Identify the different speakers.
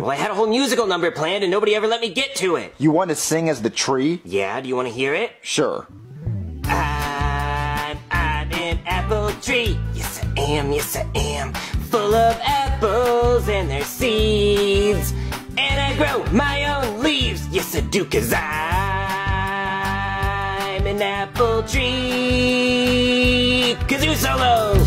Speaker 1: Well, I had a whole musical number planned and nobody ever let me get to it.
Speaker 2: You want to sing as the tree?
Speaker 1: Yeah, do you want to hear it?
Speaker 2: Sure.
Speaker 1: I'm, I'm an apple tree. Yes, I am, yes, I am. Full of apples and their seeds. And I grow my own leaves. Yes, I do, cause I'm an apple tree. Kazoo solo!